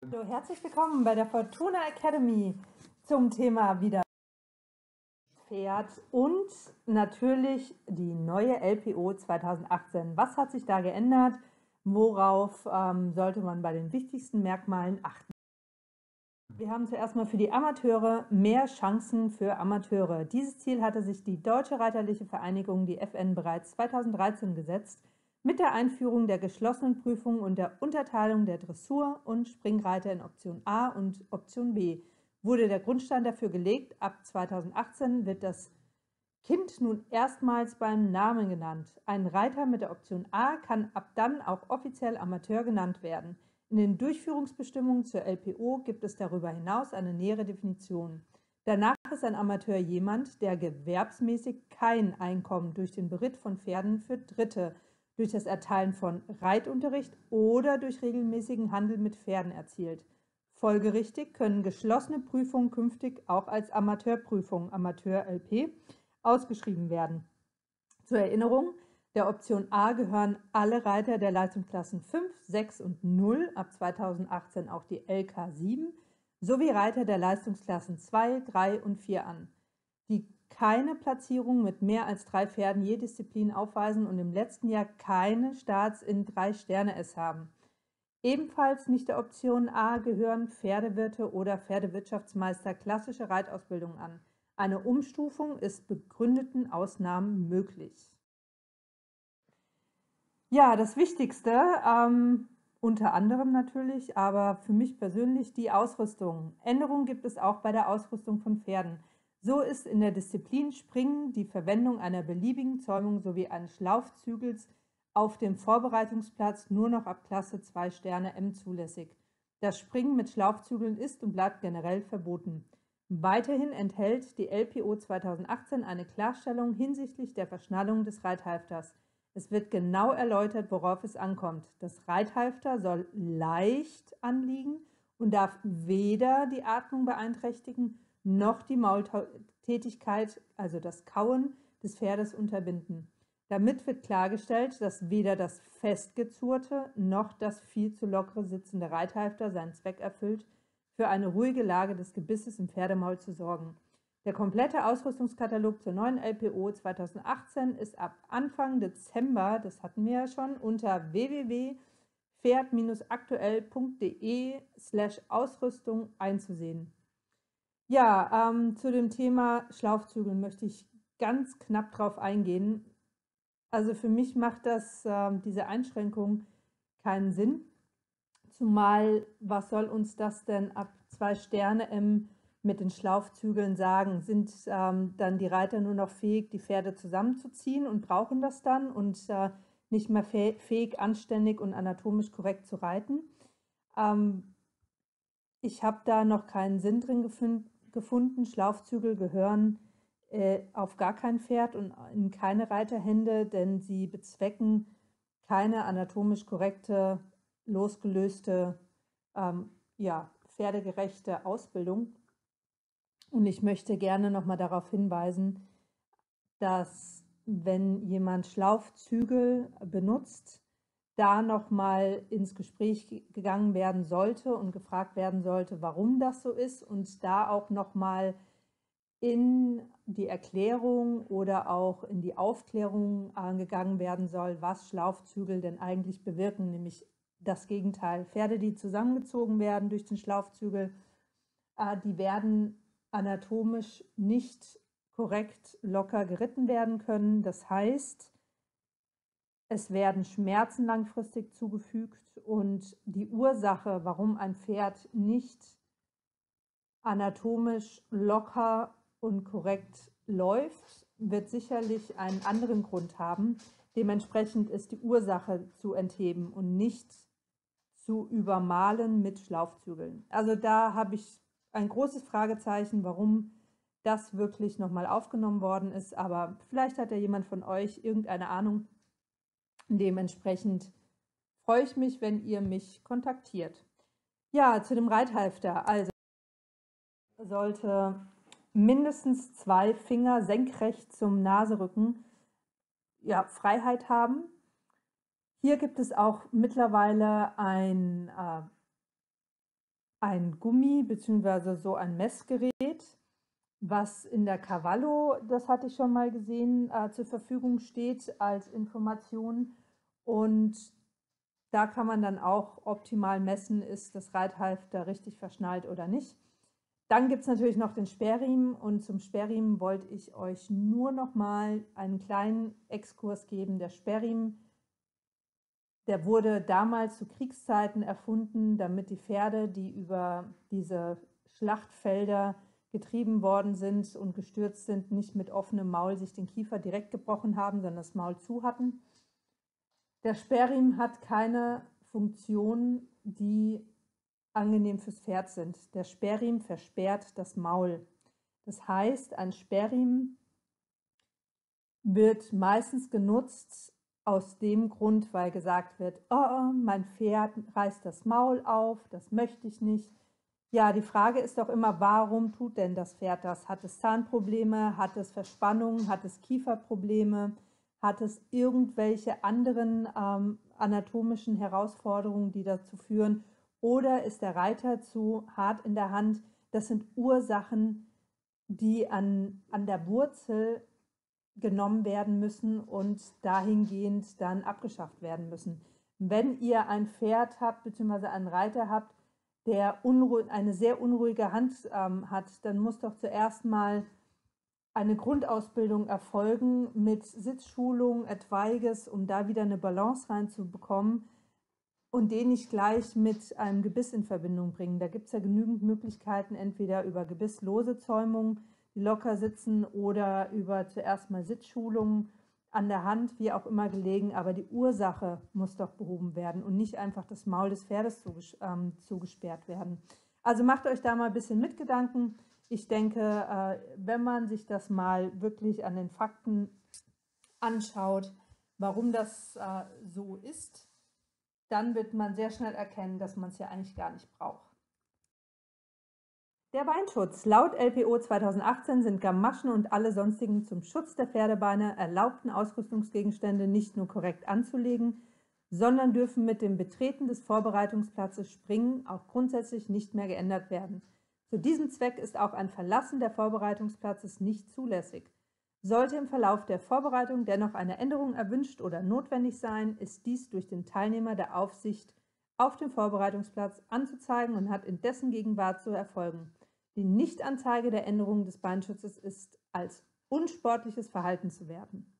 Hallo, herzlich willkommen bei der Fortuna Academy zum Thema wieder Pferd und natürlich die neue LPO 2018. Was hat sich da geändert? Worauf ähm, sollte man bei den wichtigsten Merkmalen achten? Wir haben zuerst mal für die Amateure mehr Chancen für Amateure. Dieses Ziel hatte sich die Deutsche Reiterliche Vereinigung, die FN, bereits 2013 gesetzt mit der Einführung der geschlossenen Prüfung und der Unterteilung der Dressur- und Springreiter in Option A und Option B wurde der Grundstein dafür gelegt. Ab 2018 wird das Kind nun erstmals beim Namen genannt. Ein Reiter mit der Option A kann ab dann auch offiziell Amateur genannt werden. In den Durchführungsbestimmungen zur LPO gibt es darüber hinaus eine nähere Definition. Danach ist ein Amateur jemand, der gewerbsmäßig kein Einkommen durch den Beritt von Pferden für Dritte durch das Erteilen von Reitunterricht oder durch regelmäßigen Handel mit Pferden erzielt. Folgerichtig können geschlossene Prüfungen künftig auch als Amateurprüfung Amateur LP ausgeschrieben werden. Zur Erinnerung, der Option A gehören alle Reiter der Leistungsklassen 5, 6 und 0, ab 2018 auch die LK 7, sowie Reiter der Leistungsklassen 2, 3 und 4 an. Die keine Platzierung mit mehr als drei Pferden je Disziplin aufweisen und im letzten Jahr keine Starts in drei Sterne S haben. Ebenfalls nicht der Option A gehören Pferdewirte oder Pferdewirtschaftsmeister klassische Reitausbildung an. Eine Umstufung ist begründeten Ausnahmen möglich. Ja, das Wichtigste, ähm, unter anderem natürlich, aber für mich persönlich die Ausrüstung. Änderungen gibt es auch bei der Ausrüstung von Pferden. So ist in der Disziplin Springen die Verwendung einer beliebigen Zäumung sowie eines Schlaufzügels auf dem Vorbereitungsplatz nur noch ab Klasse 2 Sterne M zulässig. Das Springen mit Schlaufzügeln ist und bleibt generell verboten. Weiterhin enthält die LPO 2018 eine Klarstellung hinsichtlich der Verschnallung des Reithalfters. Es wird genau erläutert, worauf es ankommt. Das Reithalfter soll leicht anliegen und darf weder die Atmung beeinträchtigen noch die Maultätigkeit, also das Kauen des Pferdes unterbinden. Damit wird klargestellt, dass weder das festgezurrte noch das viel zu lockere sitzende Reithalfter seinen Zweck erfüllt, für eine ruhige Lage des Gebisses im Pferdemaul zu sorgen. Der komplette Ausrüstungskatalog zur neuen LPO 2018 ist ab Anfang Dezember, das hatten wir ja schon, unter www.pferd-aktuell.de slash Ausrüstung einzusehen. Ja, ähm, zu dem Thema Schlaufzügeln möchte ich ganz knapp drauf eingehen. Also für mich macht das ähm, diese Einschränkung keinen Sinn. Zumal, was soll uns das denn ab zwei Sterne M mit den Schlaufzügeln sagen? Sind ähm, dann die Reiter nur noch fähig, die Pferde zusammenzuziehen und brauchen das dann und äh, nicht mehr fähig, anständig und anatomisch korrekt zu reiten? Ähm, ich habe da noch keinen Sinn drin gefunden. Schlaufzügel gehören äh, auf gar kein Pferd und in keine Reiterhände, denn sie bezwecken keine anatomisch korrekte, losgelöste, ähm, ja, pferdegerechte Ausbildung. Und ich möchte gerne nochmal darauf hinweisen, dass wenn jemand Schlaufzügel benutzt, da nochmal ins Gespräch gegangen werden sollte und gefragt werden sollte, warum das so ist und da auch nochmal in die Erklärung oder auch in die Aufklärung angegangen werden soll, was Schlaufzügel denn eigentlich bewirken, nämlich das Gegenteil. Pferde, die zusammengezogen werden durch den Schlaufzügel, äh, die werden anatomisch nicht korrekt locker geritten werden können. Das heißt, es werden Schmerzen langfristig zugefügt und die Ursache, warum ein Pferd nicht anatomisch locker und korrekt läuft, wird sicherlich einen anderen Grund haben. Dementsprechend ist die Ursache zu entheben und nicht zu übermalen mit Schlaufzügeln. Also da habe ich ein großes Fragezeichen, warum das wirklich nochmal aufgenommen worden ist. Aber vielleicht hat ja jemand von euch irgendeine Ahnung, Dementsprechend freue ich mich, wenn ihr mich kontaktiert. Ja, zu dem Reithalfter. Also sollte mindestens zwei Finger senkrecht zum Naserücken ja, Freiheit haben. Hier gibt es auch mittlerweile ein äh, ein Gummi bzw. so ein Messgerät, was in der Cavallo, das hatte ich schon mal gesehen, äh, zur Verfügung steht als Information. Und da kann man dann auch optimal messen, ist das Reithalfter richtig verschnallt oder nicht. Dann gibt es natürlich noch den Sperrriemen und zum Sperrriemen wollte ich euch nur noch mal einen kleinen Exkurs geben. Der Sperrriemen der wurde damals zu Kriegszeiten erfunden, damit die Pferde, die über diese Schlachtfelder getrieben worden sind und gestürzt sind, nicht mit offenem Maul sich den Kiefer direkt gebrochen haben, sondern das Maul zu hatten. Der Sperrriemen hat keine Funktion, die angenehm fürs Pferd sind. Der Sperrriemen versperrt das Maul. Das heißt, ein Sperrriemen wird meistens genutzt, aus dem Grund, weil gesagt wird, oh, mein Pferd reißt das Maul auf, das möchte ich nicht. Ja, die Frage ist doch immer, warum tut denn das Pferd das? Hat es Zahnprobleme, hat es Verspannungen, hat es Kieferprobleme, hat es irgendwelche anderen ähm, anatomischen Herausforderungen, die dazu führen? Oder ist der Reiter zu hart in der Hand? Das sind Ursachen, die an, an der Wurzel genommen werden müssen und dahingehend dann abgeschafft werden müssen. Wenn ihr ein Pferd habt bzw. einen Reiter habt, der eine sehr unruhige Hand ähm, hat, dann muss doch zuerst mal eine Grundausbildung erfolgen mit Sitzschulung, etwaiges, um da wieder eine Balance reinzubekommen und den nicht gleich mit einem Gebiss in Verbindung bringen. Da gibt es ja genügend Möglichkeiten, entweder über gebisslose Zäumung, locker sitzen oder über zuerst mal Sitzschulungen an der Hand, wie auch immer gelegen, aber die Ursache muss doch behoben werden und nicht einfach das Maul des Pferdes ähm, zugesperrt werden. Also macht euch da mal ein bisschen Mitgedanken. Ich denke, äh, wenn man sich das mal wirklich an den Fakten anschaut, warum das äh, so ist, dann wird man sehr schnell erkennen, dass man es ja eigentlich gar nicht braucht. Der Beinschutz. Laut LPO 2018 sind Gamaschen und alle sonstigen zum Schutz der Pferdebeine erlaubten Ausrüstungsgegenstände nicht nur korrekt anzulegen, sondern dürfen mit dem Betreten des Vorbereitungsplatzes Springen auch grundsätzlich nicht mehr geändert werden. Zu diesem Zweck ist auch ein Verlassen der Vorbereitungsplatzes nicht zulässig. Sollte im Verlauf der Vorbereitung dennoch eine Änderung erwünscht oder notwendig sein, ist dies durch den Teilnehmer der Aufsicht auf dem Vorbereitungsplatz anzuzeigen und hat in dessen Gegenwart zu erfolgen. Die Nichtanzeige der Änderung des Beinschutzes ist als unsportliches Verhalten zu werten.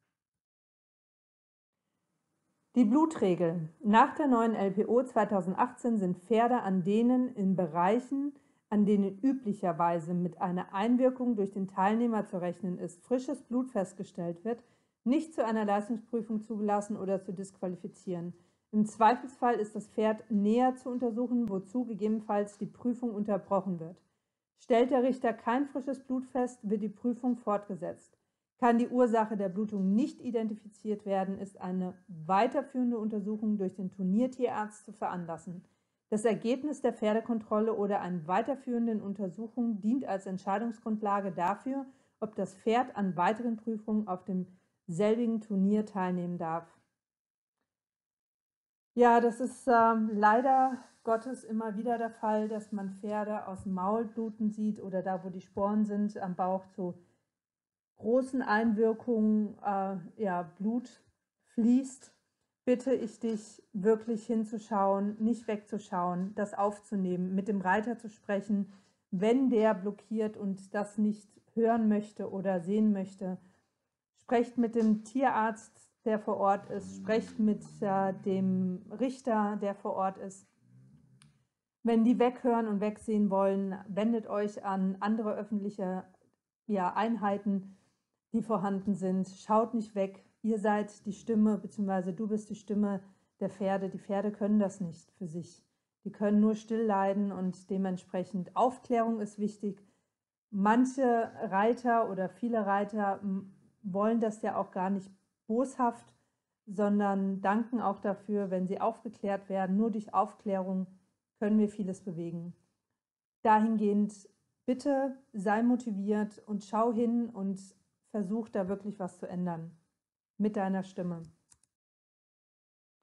Die Blutregel. Nach der neuen LPO 2018 sind Pferde, an denen in Bereichen, an denen üblicherweise mit einer Einwirkung durch den Teilnehmer zu rechnen ist, frisches Blut festgestellt wird, nicht zu einer Leistungsprüfung zugelassen oder zu disqualifizieren. Im Zweifelsfall ist das Pferd näher zu untersuchen, wozu gegebenenfalls die Prüfung unterbrochen wird. Stellt der Richter kein frisches Blut fest, wird die Prüfung fortgesetzt. Kann die Ursache der Blutung nicht identifiziert werden, ist eine weiterführende Untersuchung durch den Turniertierarzt zu veranlassen. Das Ergebnis der Pferdekontrolle oder einer weiterführenden Untersuchung dient als Entscheidungsgrundlage dafür, ob das Pferd an weiteren Prüfungen auf dem selbigen Turnier teilnehmen darf. Ja, das ist ähm, leider Gottes immer wieder der Fall, dass man Pferde aus dem Maul bluten sieht oder da, wo die Sporen sind, am Bauch zu großen Einwirkungen äh, ja, Blut fließt. Bitte ich dich wirklich hinzuschauen, nicht wegzuschauen, das aufzunehmen, mit dem Reiter zu sprechen, wenn der blockiert und das nicht hören möchte oder sehen möchte. Sprecht mit dem Tierarzt, der vor Ort ist, sprecht mit äh, dem Richter, der vor Ort ist wenn die weghören und wegsehen wollen, wendet euch an andere öffentliche ja, Einheiten, die vorhanden sind. Schaut nicht weg. Ihr seid die Stimme, beziehungsweise du bist die Stimme der Pferde. Die Pferde können das nicht für sich. Die können nur still leiden und dementsprechend Aufklärung ist wichtig. Manche Reiter oder viele Reiter wollen das ja auch gar nicht boshaft, sondern danken auch dafür, wenn sie aufgeklärt werden. Nur durch Aufklärung können wir vieles bewegen. Dahingehend, bitte sei motiviert und schau hin und versuch da wirklich was zu ändern mit deiner Stimme.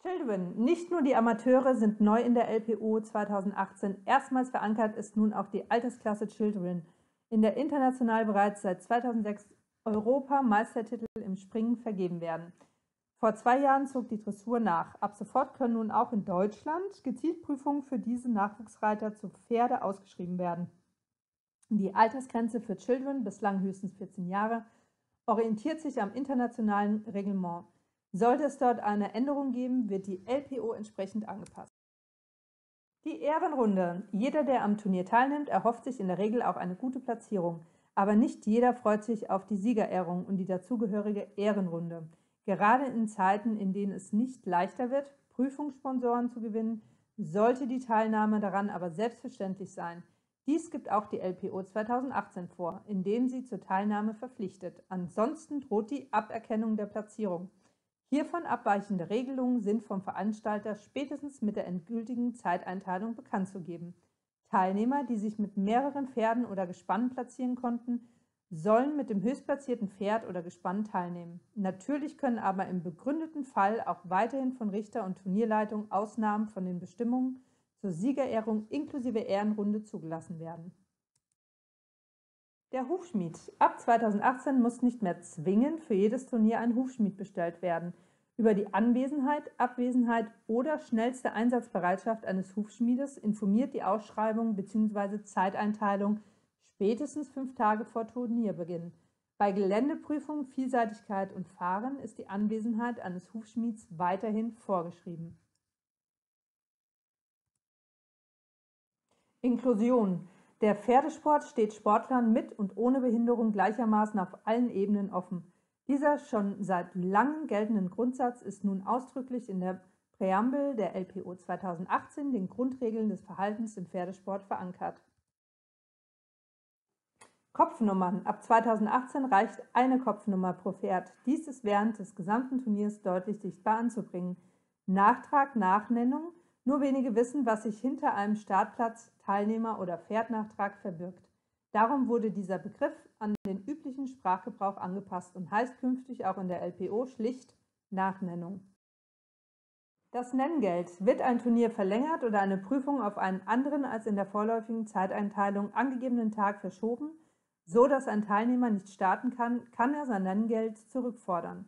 Children, nicht nur die Amateure sind neu in der LPO 2018. Erstmals verankert ist nun auch die Altersklasse Children, in der international bereits seit 2006 Europameistertitel im Springen vergeben werden. Vor zwei Jahren zog die Dressur nach. Ab sofort können nun auch in Deutschland gezielt Prüfungen für diese Nachwuchsreiter zu Pferde ausgeschrieben werden. Die Altersgrenze für Children, bislang höchstens 14 Jahre, orientiert sich am internationalen Reglement. Sollte es dort eine Änderung geben, wird die LPO entsprechend angepasst. Die Ehrenrunde. Jeder, der am Turnier teilnimmt, erhofft sich in der Regel auch eine gute Platzierung. Aber nicht jeder freut sich auf die Siegerehrung und die dazugehörige Ehrenrunde. Gerade in Zeiten, in denen es nicht leichter wird, Prüfungssponsoren zu gewinnen, sollte die Teilnahme daran aber selbstverständlich sein. Dies gibt auch die LPO 2018 vor, indem sie zur Teilnahme verpflichtet. Ansonsten droht die Aberkennung der Platzierung. Hiervon abweichende Regelungen sind vom Veranstalter spätestens mit der endgültigen Zeiteinteilung bekannt zu geben. Teilnehmer, die sich mit mehreren Pferden oder Gespannen platzieren konnten, sollen mit dem höchstplatzierten Pferd oder Gespann teilnehmen. Natürlich können aber im begründeten Fall auch weiterhin von Richter und Turnierleitung Ausnahmen von den Bestimmungen zur Siegerehrung inklusive Ehrenrunde zugelassen werden. Der Hufschmied. Ab 2018 muss nicht mehr zwingend für jedes Turnier ein Hufschmied bestellt werden. Über die Anwesenheit, Abwesenheit oder schnellste Einsatzbereitschaft eines Hufschmiedes informiert die Ausschreibung bzw. Zeiteinteilung spätestens fünf Tage vor Turnierbeginn. Bei Geländeprüfung, Vielseitigkeit und Fahren ist die Anwesenheit eines Hufschmieds weiterhin vorgeschrieben. Inklusion. Der Pferdesport steht Sportlern mit und ohne Behinderung gleichermaßen auf allen Ebenen offen. Dieser schon seit langem geltenden Grundsatz ist nun ausdrücklich in der Präambel der LPO 2018, den Grundregeln des Verhaltens im Pferdesport, verankert. Kopfnummern. Ab 2018 reicht eine Kopfnummer pro Pferd. Dies ist während des gesamten Turniers deutlich sichtbar anzubringen. Nachtrag, Nachnennung – nur wenige wissen, was sich hinter einem Startplatz, Teilnehmer oder Pferdnachtrag verbirgt. Darum wurde dieser Begriff an den üblichen Sprachgebrauch angepasst und heißt künftig auch in der LPO schlicht Nachnennung. Das Nenngeld. Wird ein Turnier verlängert oder eine Prüfung auf einen anderen als in der vorläufigen Zeiteinteilung angegebenen Tag verschoben, so dass ein Teilnehmer nicht starten kann, kann er sein Nenngeld zurückfordern.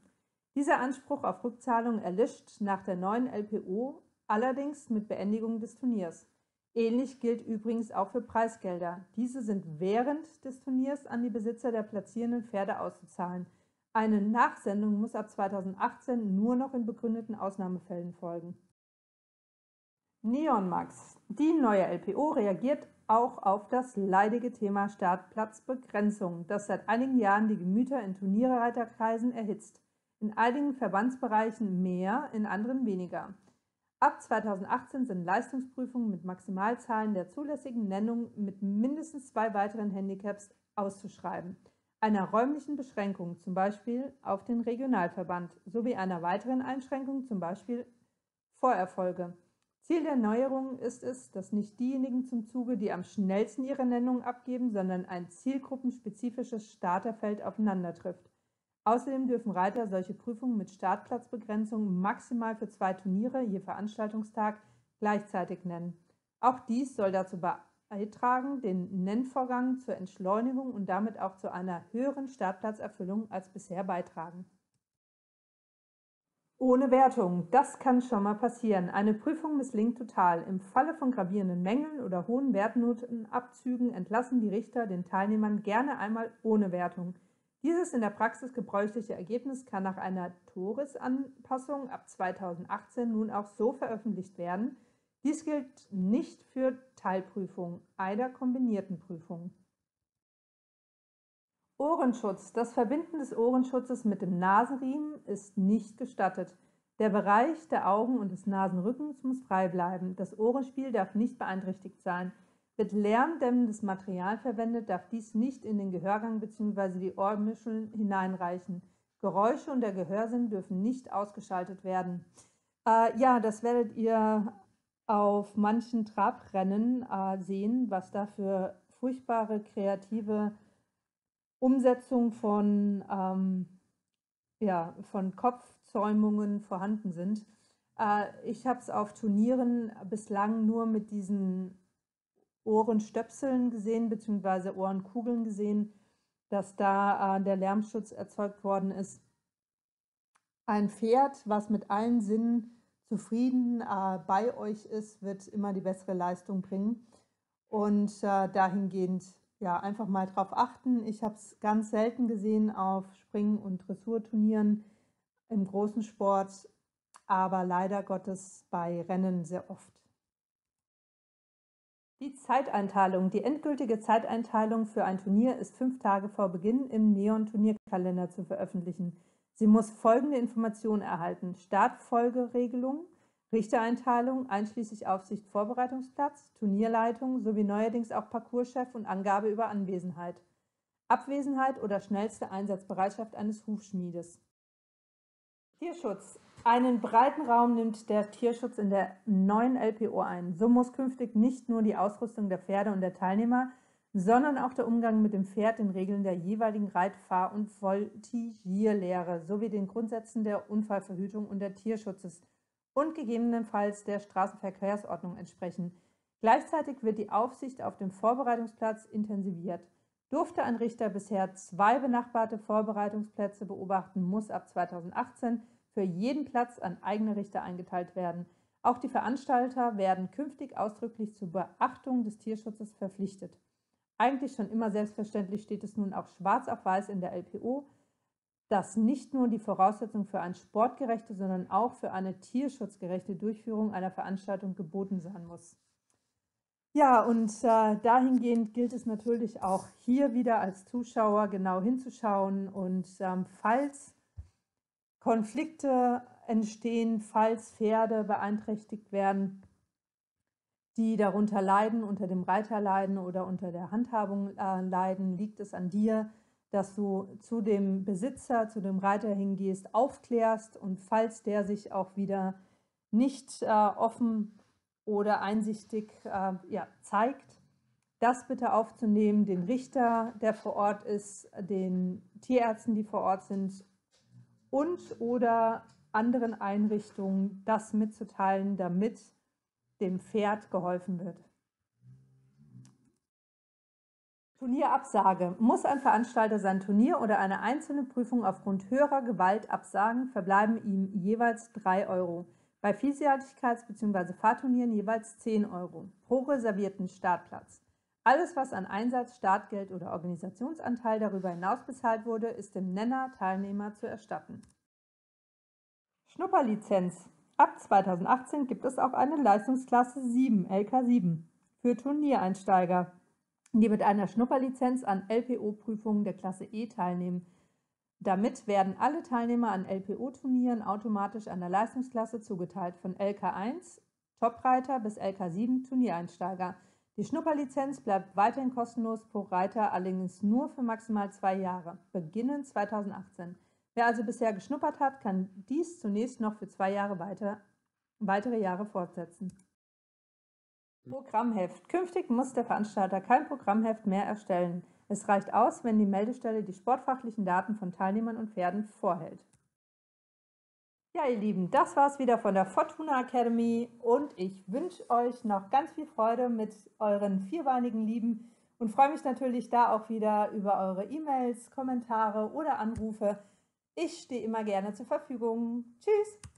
Dieser Anspruch auf Rückzahlung erlischt nach der neuen LPO allerdings mit Beendigung des Turniers. Ähnlich gilt übrigens auch für Preisgelder. Diese sind während des Turniers an die Besitzer der platzierenden Pferde auszuzahlen. Eine Nachsendung muss ab 2018 nur noch in begründeten Ausnahmefällen folgen. Neon Max. Die neue LPO reagiert auch auf das leidige Thema Startplatzbegrenzung, das seit einigen Jahren die Gemüter in Turnierreiterkreisen erhitzt. In einigen Verbandsbereichen mehr, in anderen weniger. Ab 2018 sind Leistungsprüfungen mit Maximalzahlen der zulässigen Nennung mit mindestens zwei weiteren Handicaps auszuschreiben, einer räumlichen Beschränkung zum Beispiel auf den Regionalverband sowie einer weiteren Einschränkung zum Beispiel Vorerfolge. Ziel der Neuerungen ist es, dass nicht diejenigen zum Zuge, die am schnellsten ihre Nennung abgeben, sondern ein zielgruppenspezifisches Starterfeld aufeinander trifft. Außerdem dürfen Reiter solche Prüfungen mit Startplatzbegrenzung maximal für zwei Turniere je Veranstaltungstag gleichzeitig nennen. Auch dies soll dazu beitragen, den Nennvorgang zur Entschleunigung und damit auch zu einer höheren Startplatzerfüllung als bisher beitragen. Ohne Wertung. Das kann schon mal passieren. Eine Prüfung misslingt total. Im Falle von gravierenden Mängeln oder hohen Wertnotenabzügen entlassen die Richter den Teilnehmern gerne einmal ohne Wertung. Dieses in der Praxis gebräuchliche Ergebnis kann nach einer TORIS-Anpassung ab 2018 nun auch so veröffentlicht werden. Dies gilt nicht für Teilprüfungen, eider kombinierten Prüfungen. Ohrenschutz. Das Verbinden des Ohrenschutzes mit dem Nasenriemen ist nicht gestattet. Der Bereich der Augen und des Nasenrückens muss frei bleiben. Das Ohrenspiel darf nicht beeinträchtigt sein. Wird lärmdämmendes Material verwendet, darf dies nicht in den Gehörgang bzw. die Ohrmuscheln hineinreichen. Geräusche und der Gehörsinn dürfen nicht ausgeschaltet werden. Äh, ja, das werdet ihr auf manchen Trabrennen äh, sehen, was da für furchtbare kreative Umsetzung von, ähm, ja, von Kopfzäumungen vorhanden sind. Äh, ich habe es auf Turnieren bislang nur mit diesen Ohrenstöpseln gesehen, beziehungsweise Ohrenkugeln gesehen, dass da äh, der Lärmschutz erzeugt worden ist. Ein Pferd, was mit allen Sinnen zufrieden äh, bei euch ist, wird immer die bessere Leistung bringen. Und äh, dahingehend ja einfach mal drauf achten. Ich habe es ganz selten gesehen auf Springen- und Dressurturnieren im großen Sport, aber leider Gottes bei Rennen sehr oft. Die Zeiteinteilung. Die endgültige Zeiteinteilung für ein Turnier ist fünf Tage vor Beginn im Neon-Turnierkalender zu veröffentlichen. Sie muss folgende Informationen erhalten. Startfolgeregelung, Richtereinteilung einschließlich Aufsicht Vorbereitungsplatz, Turnierleitung sowie neuerdings auch Parcourschef und Angabe über Anwesenheit. Abwesenheit oder schnellste Einsatzbereitschaft eines Hufschmiedes. Tierschutz. Einen breiten Raum nimmt der Tierschutz in der neuen LPO ein. So muss künftig nicht nur die Ausrüstung der Pferde und der Teilnehmer, sondern auch der Umgang mit dem Pferd den Regeln der jeweiligen Reit-, Fahr- und Voltigierlehre sowie den Grundsätzen der Unfallverhütung und der Tierschutzes und gegebenenfalls der Straßenverkehrsordnung entsprechen. Gleichzeitig wird die Aufsicht auf dem Vorbereitungsplatz intensiviert. Durfte ein Richter bisher zwei benachbarte Vorbereitungsplätze beobachten, muss ab 2018 für jeden Platz ein eigener Richter eingeteilt werden. Auch die Veranstalter werden künftig ausdrücklich zur Beachtung des Tierschutzes verpflichtet. Eigentlich schon immer selbstverständlich steht es nun auch schwarz auf weiß in der LPO, dass nicht nur die Voraussetzung für eine sportgerechte, sondern auch für eine tierschutzgerechte Durchführung einer Veranstaltung geboten sein muss. Ja, und äh, dahingehend gilt es natürlich auch hier wieder als Zuschauer genau hinzuschauen und ähm, falls Konflikte entstehen, falls Pferde beeinträchtigt werden, die darunter leiden, unter dem Reiter leiden oder unter der Handhabung äh, leiden, liegt es an dir, dass du zu dem Besitzer, zu dem Reiter hingehst, aufklärst und falls der sich auch wieder nicht äh, offen oder einsichtig äh, ja, zeigt, das bitte aufzunehmen, den Richter, der vor Ort ist, den Tierärzten, die vor Ort sind und oder anderen Einrichtungen das mitzuteilen, damit dem Pferd geholfen wird. Turnierabsage. Muss ein Veranstalter sein Turnier oder eine einzelne Prüfung aufgrund höherer Gewalt absagen, verbleiben ihm jeweils 3 Euro. Bei Vielseitigkeits- bzw. Fahrturnieren jeweils 10 Euro pro reservierten Startplatz. Alles, was an Einsatz, Startgeld oder Organisationsanteil darüber hinaus bezahlt wurde, ist dem Nenner-Teilnehmer zu erstatten. Schnupperlizenz. Ab 2018 gibt es auch eine Leistungsklasse 7, LK7, für Turniereinsteiger, die mit einer Schnupperlizenz an LPO-Prüfungen der Klasse E teilnehmen. Damit werden alle Teilnehmer an LPO-Turnieren automatisch einer Leistungsklasse zugeteilt, von LK1 Topreiter bis LK7 Turniereinsteiger. Die Schnupperlizenz bleibt weiterhin kostenlos pro Reiter, allerdings nur für maximal zwei Jahre, beginnend 2018. Wer also bisher geschnuppert hat, kann dies zunächst noch für zwei Jahre weiter, weitere Jahre fortsetzen. Programmheft. Künftig muss der Veranstalter kein Programmheft mehr erstellen. Es reicht aus, wenn die Meldestelle die sportfachlichen Daten von Teilnehmern und Pferden vorhält. Ja, ihr Lieben, das war's wieder von der Fortuna Academy und ich wünsche euch noch ganz viel Freude mit euren vierbeinigen Lieben und freue mich natürlich da auch wieder über eure E-Mails, Kommentare oder Anrufe. Ich stehe immer gerne zur Verfügung. Tschüss!